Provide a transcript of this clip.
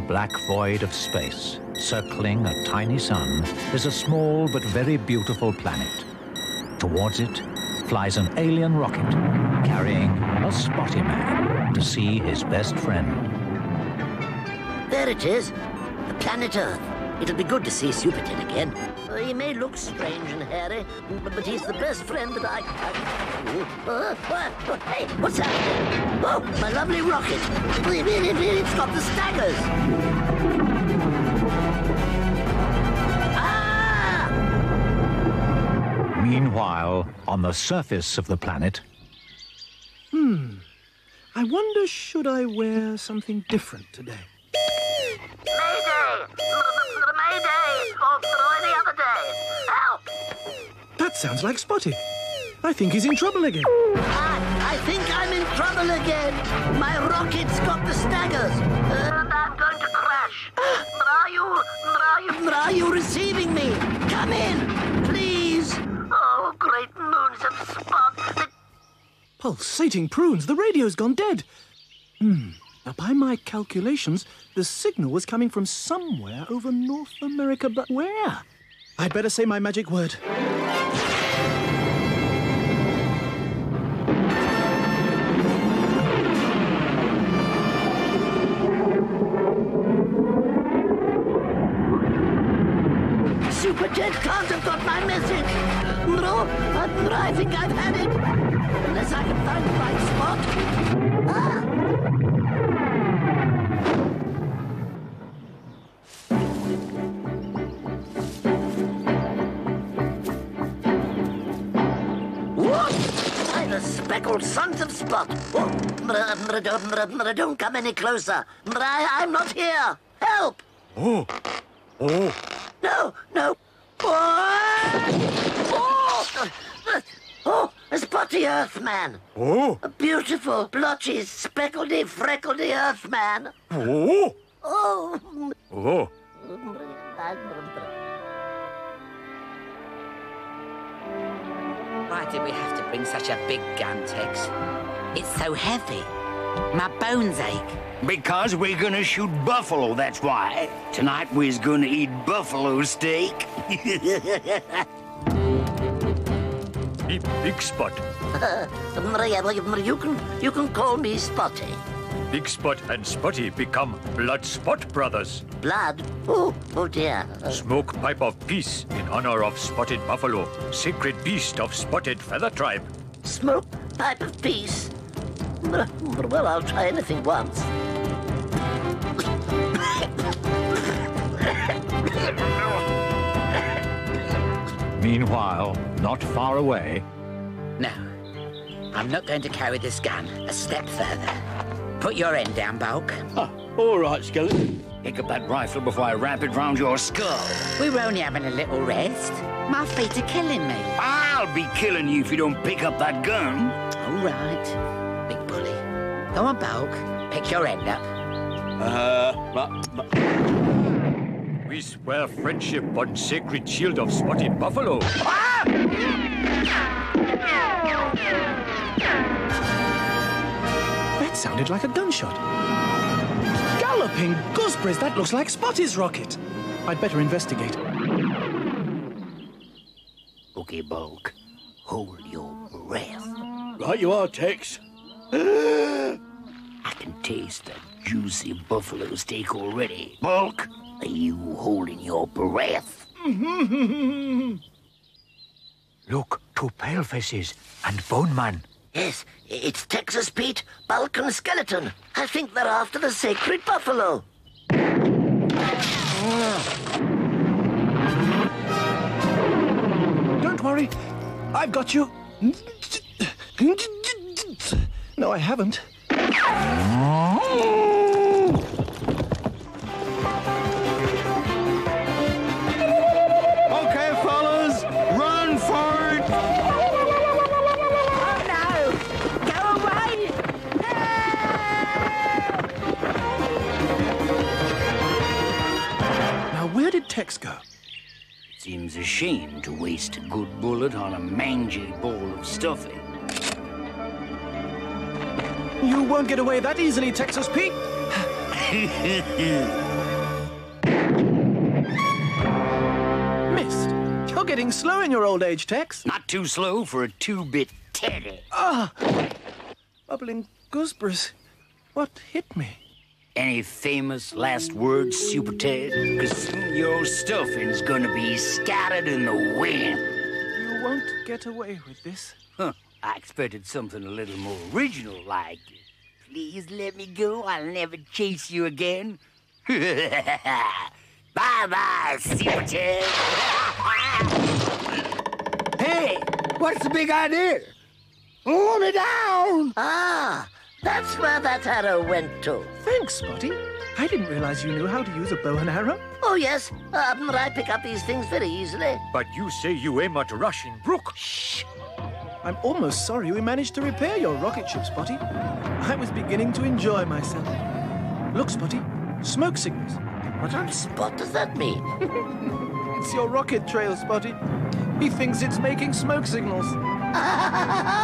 the black void of space, circling a tiny sun, is a small but very beautiful planet. Towards it flies an alien rocket carrying a spotty man to see his best friend. There it is, the planet Earth. It'll be good to see SuperTed again. Uh, he may look strange and hairy, but, but he's the best friend that I... I uh, uh, hey, what's happening? Oh, my lovely rocket. It's got the staggers. Ah! Meanwhile, on the surface of the planet, Hmm. I wonder should I wear something different today? Mayday! Mayday! Or any other day. Help! That sounds like Spotty. I think he's in trouble again. I, I think I'm in trouble again. My rocket's got the staggers. Uh, and I'm going to crash. Ah. are you, are you, are you receiving me? Come in, please. Oh, great moons of spot. Pulsating prunes, the radio's gone dead. Hmm. Now, by my calculations, the signal was coming from somewhere over North America, but where? I'd better say my magic word. My message. No, uh, I think I've had it. Unless I can find the right spot. Ah! What? By the speckled sons of Spot. Oh, don't- mr, mr, don't come any closer. I, I'm not here. Help! Oh, oh, No, no. Oh! Oh! Oh, a spotty Earthman. oh, A beautiful, blotchy, speckledy, freckledy Earthman. oh, Oh. oh. Why did we have to bring such a big gun, Tex? It's so heavy. My bones ache. Because we're gonna shoot buffalo, that's why. Tonight we're gonna eat buffalo steak. Big, big spot. You can, you can call me Spotty. Big Spot and Spotty become Blood Spot brothers. Blood? Oh, oh dear. Uh, Smoke pipe of peace in honor of Spotted Buffalo, sacred beast of Spotted Feather Tribe. smoke pipe of peace. Well, I'll try anything once. meanwhile, not far away, No, I'm not going to carry this gun a step further. Put your end down, Bulk. All right, skeleton. Pick up that rifle before I wrap it round your skull. We were only having a little rest. My feet are killing me. I'll be killing you if you don't pick up that gun. All right, big bully. Go on, Bulk. Pick your end up. Uh, but, but, We swear friendship on sacred shield of Spotted Buffalo. That sounded like a gunshot. Galloping gooseberries, that looks like Spotty's rocket. I'd better investigate. Okay, Bulk. Hold your breath. right you are, Tex. I can taste the juicy buffalo steak already. Bulk, are you holding your breath? look, two palefaces and Bone Man. Yes, it's Texas Pete, Bulk and Skeleton. I think they're after the sacred buffalo. Don't worry, I've got you. No, I haven't. Okay, fellas, run for it! Oh no! Go away! Now, where did Tex go? Seems a shame to waste a good bullet on a mangy ball of stuffing. You won't get away that easily, Texas Pete. Missed. You're getting slow in your old age, Tex. Not too slow for a two-bit teddy. Ah! Bubbling gooseberries. What hit me? Any famous last words, Super Ted? Because your stuffing's gonna be scattered in the wind. You won't get away with this. Huh. I expected something a little more original like, please let me go, I'll never chase you again. Bye-bye, Super Ted. hey, what's the big idea? Hold me down. Ah, that's where that arrow went to. Thanks, Spotty. I didn't realize you knew how to use a bow and arrow. Oh, yes. Um, I pick up these things very easily. But you say you aim at Rushing Brook. Shh. I'm almost sorry we managed to repair your rocket ship, Spotty. I was beginning to enjoy myself. Look, Spotty, smoke signals. What on spot does that mean? It's your rocket trail, Spotty. He thinks it's making smoke signals.